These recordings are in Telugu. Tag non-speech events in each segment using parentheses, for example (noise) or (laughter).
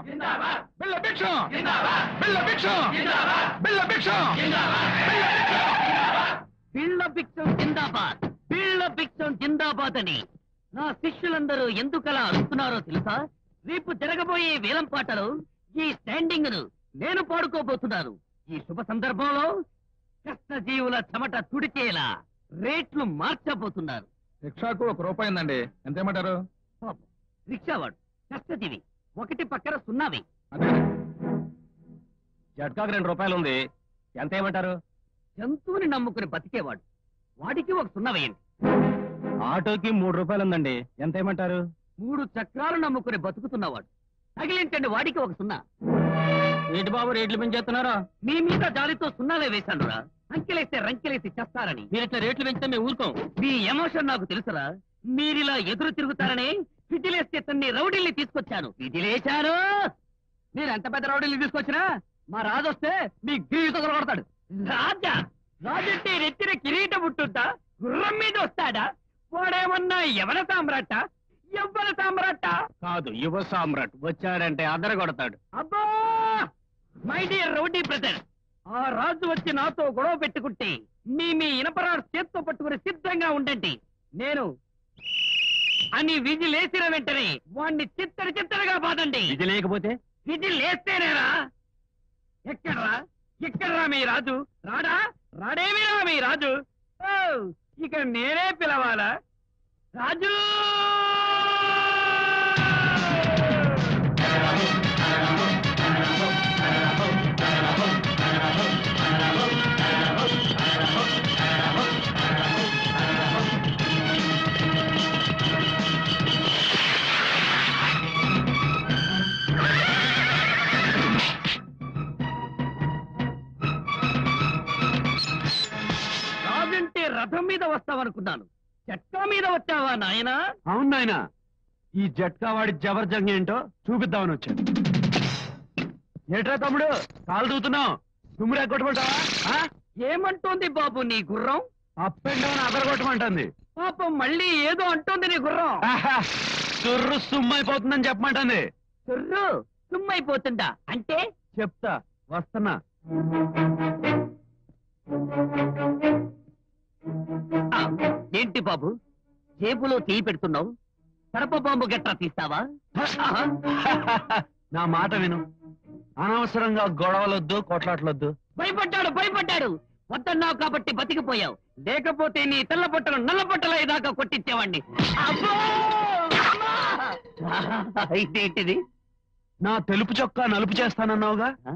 భిక్షం భిక్షం భిక్షం బిళ్ళ భిక్షం జిందాబాద్. పిళ్ళ భిక్షం జిందాబాద్. అని నా శిష్యులందరూ ఎందుకలా అరుస్తున్నారో తెలుసా? రేపు జరగబోయే వేలం పాటలో ఈ స్టాండింగ్ను నేను పాడుకోబోతున్నాను. ఈ శుభ సందర్భంలో కష్టజీవుల చెమట తుడిచేలా రేట్లు మార్చబోతున్నారు. రిక్షాకు ఒక రూపాయి ఉందండి. ఎంతేమంటారు పాపం, రిక్షావాడు కష్టజీవి. ఒకటి పక్కన సున్నావి. జట్కాకు రెండు రూపాయలు ఉంది ఎంత ఏమంటారు జంతువుని నమ్ముకుని బతికేవాడు. వాడికి ఒక సున్నా వేయండి ఆటోకి మూడు రూపాయలు ఉందండి ఎంత ఏమంటారు మూడు చక్రాలు నమ్ముకుని బతుకుతున్నవాడు. తగిలించండి వాడికి ఒక సున్నా. ఏంటి బాబు రేట్లు పెంచేస్తున్నారా మీ మీద జాలితో సున్నాలే వేశానురా అంకెలేస్తే రంకెలేసి చేస్తారని. మీరు ఇట్లా రేట్లు పెంచితే మేము ఊరుకోం. మీ ఎమోషన్ నాకు తెలుసురా. మీరిలా ఎదురు తిరుగుతారని విజిలేస్తే తన్ని రౌడీల్ని తీసుకొచ్చాను. విజిలేశాను మీరు ఎంత పెద్ద రౌడీల్ని తీసుకొచ్చినా? మా రాజు వస్తే మీ గ్రీవి కొడతాడు రాజా రాజంటే నెత్తిన కిరీటం ఉంటుందా? గుర్రం మీద వస్తాడా? వాడేమన్నా ఎవర సామ్రాట? ఎవ్వర సామ్రాట? కాదు యువ సామ్రాట్. వచ్చాడంటే అదర కొడతాడు అబ్బా! మై డియర్ రౌడీ బ్రదర్ ఆ రాజు వచ్చి నాతో గొడవ పెట్టుకుంటే మీ మీ ఇనపరాడు చేత్తో పట్టుకుని సిద్ధంగా ఉండండి. నేను అని విధి లేచిన వెంటనే వాణ్ణి చిత్తడి చిత్తడిగా బాదండి ఇది లేకపోతే? విధి లేస్తేనేరా? ఎక్కడ్రా? ఎక్కడ్రా మీ రాజు? రాడా? రాడేమిరా మీ రాజు? ఓ, ఇక నేనే పిలవాలా? రాజు! రథం మీద వస్తావనుకున్నాను. చెట్టా మీద వచ్చావా నాయనా? అవును నాయన. ఈ జట్కా వాడి జబర్జంగ్ ఏంటో చూపిద్దామని వచ్చాను. ఏట్రా తమ్ముడు? కాలు దూతున్నావు. తుమ్ముడు ఎగ్గొట్టమంటావా ఏమంటోంది బాబు నీ గుర్రం? అప్ అండ్ డౌన్ అదర కొట్టమంటుంది. పాపం మళ్ళీ ఏదో అంటోంది నీ గుర్రం. ఆహా, తుర్రు సుమ్మైపోతుందని చెప్పమంటుంది. చుర్రు సుమ్మైపోతుందా? అంటే? చెప్తా. వస్తున్నా. ఏంటి బాబు? జేబులో చేయి పెడుతున్నావు? కడప బాంబు గట్రా తీస్తావా. (laughs) నా మాట విను. అనవసరంగా గొడవలొద్దు కొట్లాటలొద్దు. భయపడ్డాడు భయపడ్డాడు. వద్దన్నావు కాబట్టి బతికిపోయావు. లేకపోతే నీ తెల్ల బట్టలు నల్ల బట్టలు దాకా కొట్టించేవాడిని! ఇదేంటిది నా తెలుపు చొక్కా నలుపు చేస్తానన్నావుగా? ఆ?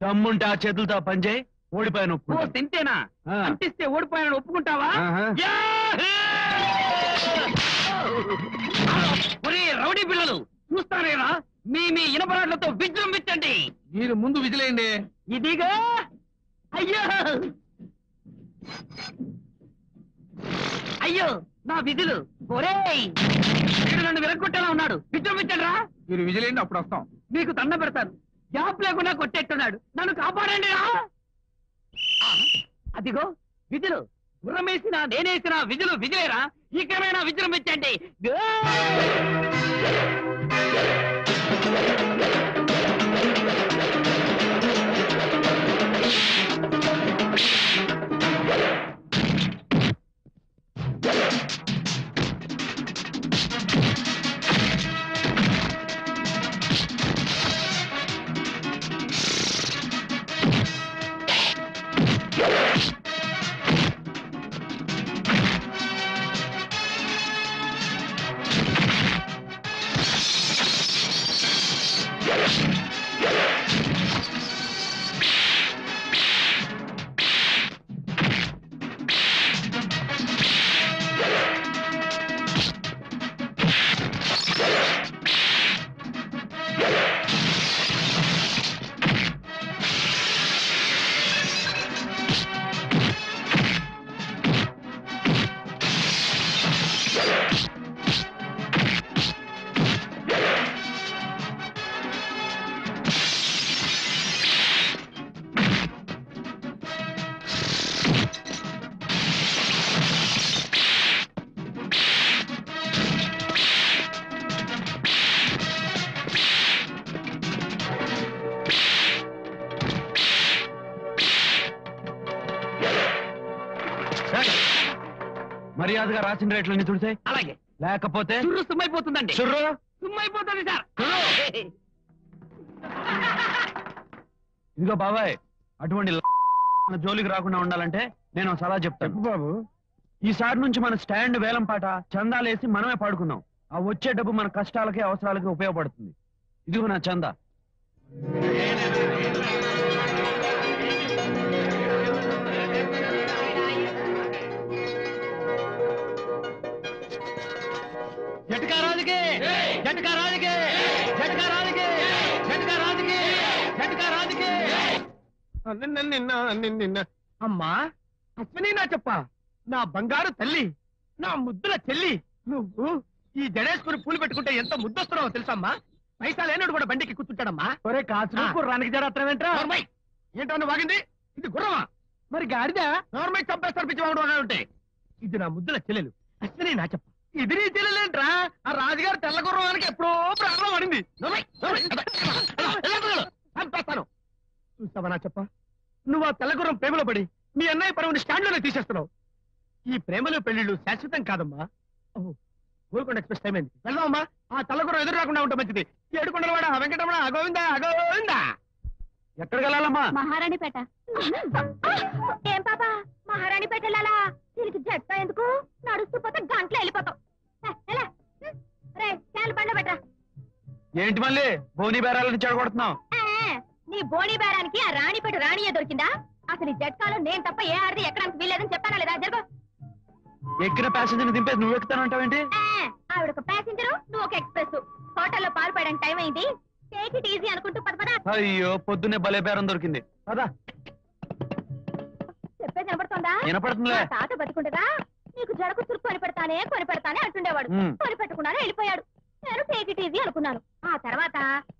దమ్ముంటే ఆ చేతులతో పనిచేయి ఓడిపోయాను ఓ. తింటేనా? ఆ. అంటిస్తే ఓడిపోయాను ఒప్పుకుంటావా? ఆహా. యాహూ! ఒరే రౌడీ పిల్లలు చూస్తానేరా మీ మీ ఇనపరాట్లతో విజృంభించండి. మీరు ముందు విజిలేయండి. ఇదిగా అయ్యో! అయ్యో నా విధులు వీడు నన్ను విరగొట్టేలా ఉన్నాడు. విజృంభించండి రా మీరు విజిలేయండి అప్పుడు వస్తాం. మీకు దండ పెడతాను. గ్యాప్ లేకుండా కొట్టేట్టున్నాడు. నన్ను కాపాడండి రా అదిగో విధులు గుర్రమేసిన నేనేసిన విధులు విజులేరా? ఇకమైనా విజృంభించండి మర్యాదగా రాసిన రేట్లన్నీ తుడిచాయి అలాగే. లేకపోతే? చుర్రు సుమ్మైపోతుందండి. చుర్రు సుమ్మైపోతుంది సార్. ఇదిగో బాబాయ్ అటువంటి జోలికి రాకుండా ఉండాలంటే నేను సలహా చెప్తాను. బాబు. ఈసారి నుంచి మన స్టాండ్ వేలం పాట చందాలేసి మనమే పాడుకుందాం. ఆ వచ్చే డబ్బు మన కష్టాలకి అవసరాలకి ఉపయోగపడుతుంది. ఇదిగో నా చందా. నిన్న నిన్న నిన్న నిన్న అమ్మా అశ్విని నా చెప్ప నా బంగారు తల్లి నా ముద్దుల చెల్లి నువ్వు ఈ జడేసుకుని పూలు పెట్టుకుంటే ఎంత ముద్దొస్తున్నావో తెలుసమ్మా పైసా లేనుడు కూడా బండికి కూర్చుంటాడమ్మా ఒరే కాచు గుర్రానికి జరత్రమేంట్రా ఏంటో వాగింది ఇది గుర్రమా మరి గాడిద నోర్మై చంపేస్తారు పిచ్చి వాడు ఉంటే ఇది నా ముద్దుల చెల్లెలు అశ్విని నా చెప్ప ఇది నీ చెల్లెలేంట్రా ఆ రాజుగారు తెల్ల గుర్రానికి ఎప్పుడో ప్రాణం పడింది? చంపేస్తాను చూస్తావా నా చెప్ప? నువ్వు ఆ తెల్లగుర్రం ప్రేమలో పడి మీ అన్నయ్య పరువుని స్టాండ్లోనే తీసేస్తున్నావు. ఈ ప్రేమలు పెళ్ళిళ్ళు శాశ్వతం కాదమ్మా. గోల్కొండ ఎక్స్ప్రెస్ టైం అయింది. వెళ్దామమ్మా ఆ తెల్లగుర్రం ఎదురు రాకుండా ఉంటే మంచిది. ఏడుకొండలవాడ వెంకటరమణ అగోవిందా అగోవిందా ఎక్కడికి వెళ్ళాలమ్మా? మహారాణిపేట. ఏం పాపా? మహారాణిపేట వెళ్ళాలా? దీనికి జట్కా ఎందుకు? నడుస్తూ పోతే గంటలో వెళ్ళిపోతాం. ఏంటి మళ్ళీ? బోని బేరాలని చెడగొడుతున్నావు. ఏ, నీ బోణి బేరానికి ఆ రాణిపేట రాణియే దొరికిందా? అసలు ఈ జట్కాలో నేను తప్ప ఏ ఆడది ఎక్కడానికి వీల్లేదని చెప్పానా లేదా? జరుగు. ఎక్కిన ప్యాసింజర్ దింపేసి నువ్వు ఎక్కుతానంటావేంటి ఆవిడ ఒక ప్యాసింజరు నువ్వు ఒక ఎక్స్ప్రెస్ హోటల్లో పాలు పోయడానికి టైం అయింది. టేక్ ఇట్ ఈజీ అనుకుంటూ పద పద. అయ్యో పొద్దున్నే భలే బేరం దొరికింది. పదా. చెప్పేది వినపడుతోందా? వినపడుతుందిలే. మా తాత బతుకుండగా నీకు జడకు చురుకు కొని పెడతానే కొని పెడతానే అంటుండేవాడు. కొని పెట్టకుండానే వెళ్ళిపోయాడు. నేను అనుకున్నాను. ఆ తర్వాత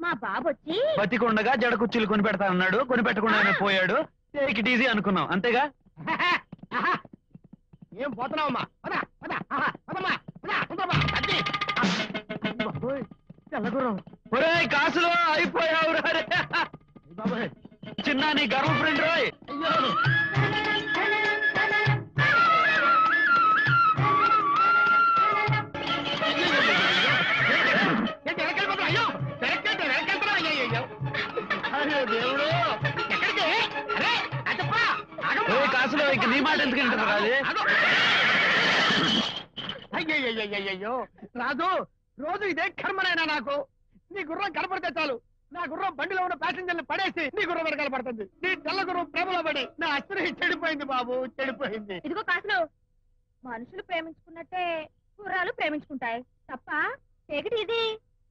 మా బాబు వచ్చి బతికుండగా జడ కుర్చీలు కొని పెడతా అన్నాడు కొని పెట్టకుండా పోయాడు. టేక్ ఇట్ ఈజీ అనుకున్నాం అంతేగా? (laughs) ఏం పోతున్నావమ్మా? పద పద ఆహా, పదమ్మా పద తొందరమ్మా అద్దె. బాబోయ్, తెల్లగుర్రం. ఒరే కాసులో అయిపోయావు రే. బాబోయ్. చిన్న నీ గర్ల్ ఫ్రెండ్ రోయ్ దేవుడు. కాసులో ఇంక నీ మాట ఎందుకు రాజు? రాజు ఇదే కర్మనైనా నాకు. నీ గుర్రం కనపడితే చాలు. నా గుర్రం బండిలో ఉన్న ప్యాసింజర్ని పడేసి నీ గుర్రం వెనకాల పడుతుంది. నీ తెల్ల గుర్రం ప్రేమలో పడి నా అస్త్రి చెడిపోయింది బాబు చెడిపోయింది. ఇదిగో కాసులు మనుషులు ప్రేమించుకున్నట్టే గుర్రాలు ప్రేమించుకుంటాయి. తప్ప? ఇట్ ఈజీ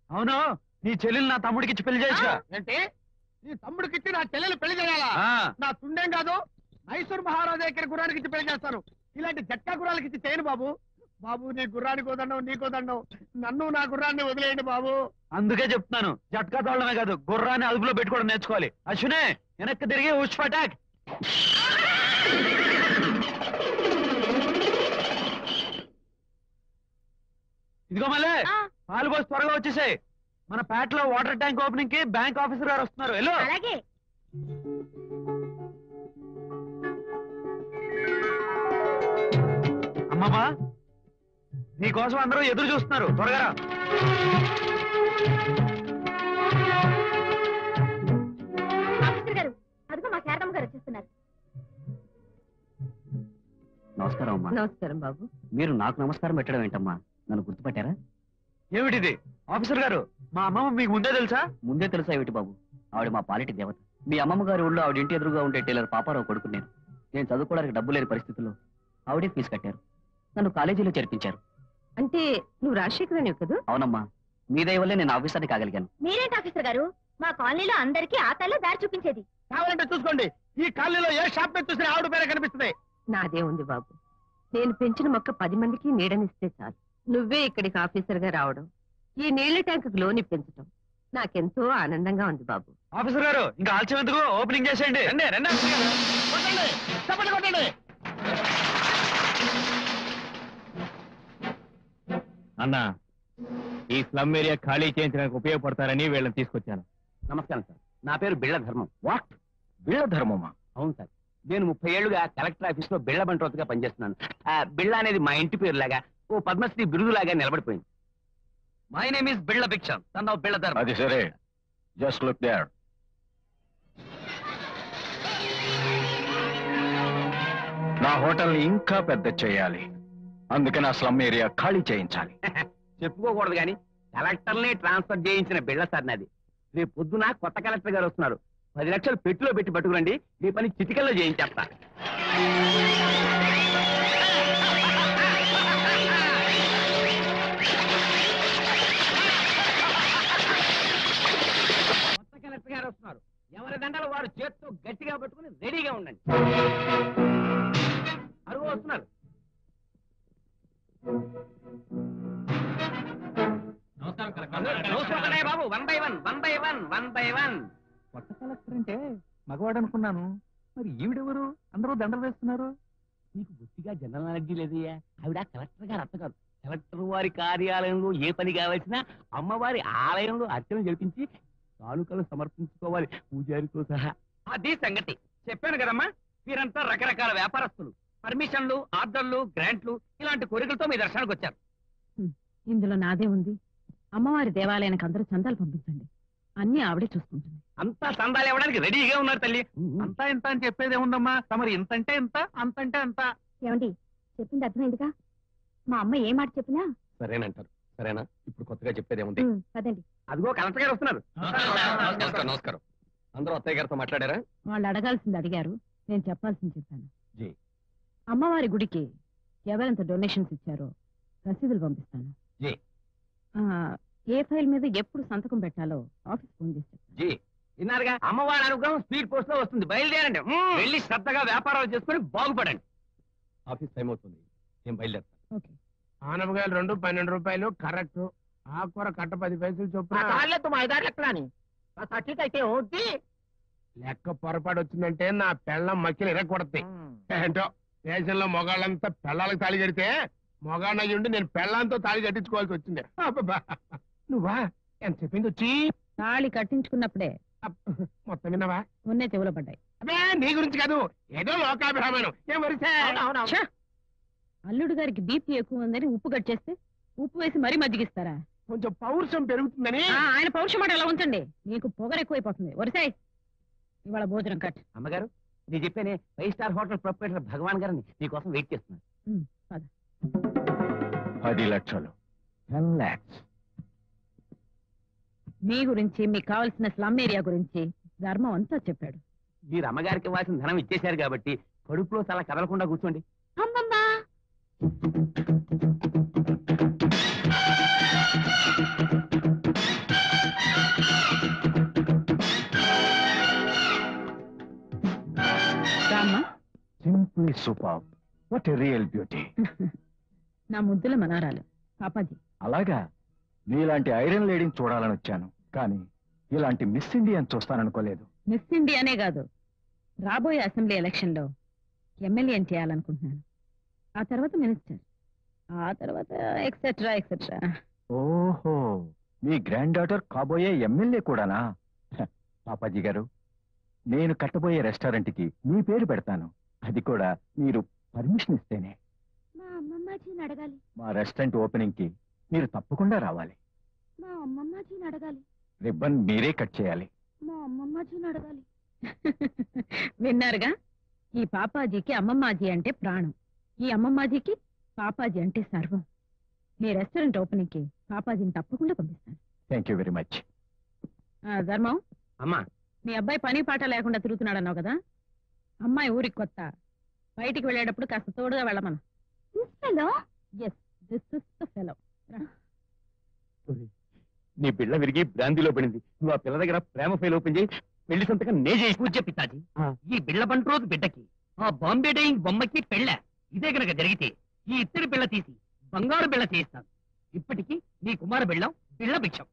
అవును నీ చెల్లెలు నా తమ్ముడికి ఇచ్చి పెళ్ళి చేయొచ్చుగా ఏంటి? నీ తమ్ముడికిచ్చి నా చెల్లెలు పెళ్ళి చేయాలా? నా తుండేం కాదు మైసూర్ మహారాజా దగ్గర గుర్రానికి ఇచ్చి పెళ్ళి చేస్తాను ఇలాంటి జట్కా గుర్రాలకి ఇచ్చి చేయను బాబు. బాబు నీ గుర్రానికి వదండం నీకు వదండం నన్ను నా గుర్రాన్ని వదిలేయండి బాబు. అందుకే చెప్తున్నాను జట్కా తోడమే కాదు గుర్రాన్ని అదుపులో పెట్టుకోవడం నేర్చుకోవాలి. అశ్వినే వెనక్కి తిరిగి ఉష్ అటాక్ ఇదిగో మళ్ళీ ఆ, పాలు పోసి త్వరగా వచ్చేసాయి. మన పేటలో వాటర్ ట్యాంక్ ఓపెనింగ్కి బ్యాంక్ ఆఫీసర్ గారు వస్తున్నారు. వెళ్ళు. అలాగే. అమ్మమ్మా నీకోసం అందరూ ఎదురు చూస్తున్నారు. త్వరగా రా. ఆఫీసర్ గారు అదిగో మా శారదమ్మ గారు వచ్చేస్తున్నారు. నమస్కారం అమ్మా. నమస్కారం బాబు. మీరు నాకు నమస్కారం పెట్టడం ఏంటమ్మా? నన్ను గుర్తుపట్టారా? ఏమిటిది? ఆఫీసర్ గారు మా అమ్మమ్మ మీకు ముందే తెలుసా? ముందే తెలుసా ఏమిటి బాబు? ఆవిడ మా పాలిటి దేవత. మీ అమ్మమ్మ గారి ఊళ్ళో ఆవిడ ఇంటి ఎదురుగా ఉండే టైలర్ పాపారావు కొడుకు నేను. నేను చదువుకోవడానికి డబ్బు లేని పరిస్థితుల్లో ఆవిడే ఫీజు కట్టారు. నన్ను కాలేజీలో చేర్పించారు. అంటే నువ్వు రాజశేఖరని కదా? అవునమ్మా మీ దయ వల్లే నేను ఆఫీసర్ని కాగలిగాను. మీరేంటి ఆఫీసర్ గారు? మా కాలనీలో అందరికీ ఆ తల్లే దారి చూపించేది. కావాలంటే చూసుకోండి. ఈ కాలనీలో ఏ షాప్ మీద చూసినా ఆవిడ పేరే కనిపిస్తుంది. నాదే ఉంది బాబు. నేను పెంచిన మొక్క పది మందికి నీడనిస్తే చాలు. నువ్వే ఇక్కడికి ఆఫీసర్గా రావడం ఈ నీళ్ళ ట్యాంకు లోన్ ఇప్పించడం నాకెంతో ఆనందంగా ఉంది బాబు. ఆఫీసర్ గారు ఇంకా ఆలస్యం ఎందుకు? ఓపెనింగ్ చేసేయండి. రండి రండి. ఆఫీసర్ గారు. కొట్టండి చెప్పండి కొట్టండి. అన్నా ఈ స్లమ్ ఏరియా ఖాళీ చేయించడానికి ఉపయోగపడతారని వీళ్ళని తీసుకొచ్చాను. నమస్కారం సార్. నా పేరు బిళ్ళ ధర్మం. వాట్? వీళ్ళ ధర్మమా? అవును సార్. నేను ముప్పై ఏళ్ళుగా కలెక్టర్ ఆఫీస్లో బిళ్ళ బంట్రోత్గా పనిచేస్తున్నాను. ఆ, బిళ్ళ అనేది మా ఇంటి పేరులాగా ఓ పద్మశ్రీ బిరుదులాగా నిలబడిపోయింది. మై నేమ్ ఇస్ బిళ్ళ భిక్ష తన బిళ్ళ ధర్మ. అది సరే. జస్ట్ లుక్ దేర్ నా హోటల్ ఇంకా పెద్ద చేయాలి. అందుకని ఆ స్లమ్ ఏరియా ఖాళీ చేయించాలి. (laughs) చెప్పుకోకూడదు కానీ కలెక్టర్ని ట్రాన్స్ఫర్ చేయించిన బిళ్ళ సార్ నాది. రేపు పొద్దున కొత్త కలెక్టర్ గారు వస్తున్నారు. పది లక్షలు పెట్టులో పెట్టి పట్టుకురండి ఈ పని చిటికల్లో చేయించేస్తా. గారు వస్తున్నారు ఎవరి దండలు వారు చేత్తో గట్టిగా పట్టుకుని రెడీగా ఉండండి. అరుగు వస్తున్నారు. నమస్కారం బాబు one by one one by one one by one. కొత్త కలెక్టర్ అంటే మగవాడు అనుకున్నాను. మరి ఈవిడెవరు? అందరూ దండలు వేస్తున్నారు. నీకు బుద్ధిగా జనరల్ నాలెడ్జీ లేదయ్యా. ఆవిడ కలెక్టర్ గారు అత్త కాదు. కలెక్టర్ వారి కార్యాలయంలో ఏ పని కావాల్సినా అమ్మవారి ఆలయంలో అర్చన జరిపించి కానుకలు సమర్పించుకోవాలి పూజారితో సహా. అది సంగతి. చెప్పాను కదమ్మా మీరంతా రకరకాల వ్యాపారస్తులు. పర్మిషన్లు ఆర్డర్లు గ్రాంట్లు ఇలాంటి కోరికలతో మీ దర్శనానికి వచ్చారు. ఇందులో నాదే ఉంది. అమ్మవారి దేవాలయానికి అందరూ చందాలు పంపించండి. అన్ని ఆవిడే చూసుకుంటుంది. అంతా సందాలు ఇవ్వడానికి రెడీగా ఉన్నారు తల్లి. అంతా ఇంత అని చెప్పేది ఏముందమ్మా? తమరు ఇంతంటే ఇంత అంతంటే అంత. ఏమండి చెప్పింది అర్థమైందిగా? మా అమ్మ ఏ మాట చెప్పినా? సరేనంటారు. సరేనా? ఇప్పుడు కొత్తగా చెప్పేది ఏముంది? ఉమ్, పదండి. అదిగో కలెక్టర్ గారు వస్తున్నారు. నమస్కారం నమస్కారం. అందరూ అత్తయ్య గారితో మాట్లాడారా? వాళ్ళు అడగాల్సింది అడిగారు. నేను చెప్పాల్సింది చెప్పాను. జీ. అమ్మవారి గుడికి ఎవరెంత డొనేషన్స్ ఇచ్చారో రసీదులు పంపిస్తాను. జీ. ఆ, ఏ ఫైల్ మీద ఎప్పుడు సంతకం పెట్టాలో ఆఫీస్ ఫోన్ చేసి చెప్తాను. జీ. విన్నారుగా? అమ్మవారి అనుగ్రహం స్పీడ్ పోస్ట్లో వస్తుంది. బయలుదేరండి. వెళ్ళి శ్రద్ధగా వ్యాపారాలు చేసుకుని బాగుపడండి. ఆఫీస్ టైం అవుతుంది. నేను బయలుదేరుతాను ఓకే ఆనపకాయలు రెండు పన్నెండు రూపాయలు కరెక్ట్. ఆకుకూర కట్ట పది పైసలు చొప్పున. లెక్క పొరపాటు వచ్చిందంటే నా పెళ్ళం మక్కిలు ఇరగొడతాయి. ఏంటో దేశంలో మొగాళ్ళంతా పెళ్ళాలకు తాళి కడితే మొగాళ్ళ ఉండి నేను పెళ్ళంతో తాళి కట్టించుకోవాల్సి వచ్చింది. అబ్బబ్బా. నువ్వా? ఎంత చెప్పింది వచ్చి? తాళి కట్టించుకున్నప్పుడే. అబ్బ, మొత్తం విన్నావా? ఉన్నే చెవులో పడ్డాయి. అబ్బే నీ గురించి కాదు. ఏదో లోకాభిరామాయణం ఏం వరిసే? ఛ! అల్లుడు గారికి బీపీ ఎక్కువ ఉందని ఉప్పు కట్ చేస్తే ఉప్పు వేసి మరీ మజ్జిగిస్తారా? కొంచెం పౌరుషం పెరుగుతుందని. ఆ, ఆయన పౌరుష మాట ఎలా ఉంచండి. నీకు పొగరు ఎక్కువైపోతుంది. వరిసాయ్ ఇవాళ భోజనం కట్. అమ్మగారు నేను చెప్పానే five star hotel proprietor Bhagwan గారిని మీకోసం వెయిట్ చేస్తున్నాను. పది. లక్షలు. టెన్ లాక్స్. మీ గురించి మీకు కావాల్సిన స్లమ్ ఏరియా గురించి ధర్మం అంతా చెప్పాడు. మీరు అమ్మగారికి ఇవ్వాల్సిన ధనం ఇచ్చేశారు కాబట్టి కడుపులో చాలా కదలకుండా కూర్చోండి. రామ్మా. Simply super what a real beauty నా ముద్దుల మనారాలు పాపాజీ అలాగా? నీలాంటి ఐరన్ లేడీని చూడాలని వచ్చాను. కానీ ఇలాంటి మిస్ ఇండియన్ చూస్తాననుకోలేదు. మిస్ ఇండియానే కాదు. రాబోయే అసెంబ్లీ ఎలక్షన్లో ఎమ్మెల్యేని చేయాలనుకుంటున్నాను. ఆ తర్వాత మినిస్టర్ ఆ తర్వాత ఎక్సెట్రా ఎక్సెట్రా ఓహో మీ గ్రాండ్ డాటర్ కాబోయే ఎమ్మెల్యే కూడానా? హ, పాపాజీ గారు నేను కట్టబోయే రెస్టారెంట్కి మీ పేరు పెడతాను. అది కూడా మీరు పర్మిషన్ ఇస్తేనే. మా అమ్మమ్మాజీని అడగాలి. మా రెస్టారెంట్ ఓపెనింగ్కి మీరు తప్పకుండా రావాలి. మా అమ్మమ్మాజీని అడగాలి. రిబ్బన్ మీరే కట్ చేయాలి. మా అమ్మమ్మాజీని అడగాలి. విన్నారుగా? ఈ పాపాజీకి అమ్మమ్మాజీ అంటే ప్రాణం. ఈ అమ్మమ్మాజీకి పాపాజీ అంటే సర్వం. మీ రెస్టారెంట్ ఓపెనింగ్కి పాపాజీని తప్పకుండా పంపిస్తాను. థ్యాంక్ యూ వెరీ మచ్ ఆ, ధర్మం అమ్మా. మీ అబ్బాయి పని పాట లేకుండా తిరుగుతున్నాడు అన్నావు కదా? అమ్మాయి ఊరికి కొత్త. బయటికి వెళ్ళేటప్పుడు కాస్త తోడుగా వెళ్ళమను. Hello yes this is the fellow నీ బిళ్ళ విరిగి బ్రాంతిలో పడింది. నువ్వు ఆ పిల్ల దగ్గర ప్రేమ ఫైల్ ఓపెన్ చేయి పెళ్ళి సంతకం నే చేయి. పూజ పితాజీ. ఈ బిళ్ళ బంటి రోజు బిడ్డకి ఆ బాంబే డైయింగ్ బొమ్మకి పెళ్ళ. ఇదే గనక జరిగితే ఈ ఇత్తడి బిళ్ళ తీసి బంగారు బిళ్ళ చేయిస్తాను. ఇప్పటికి నీ కుమార బిళ్ళం బిళ్ళ భిక్షం.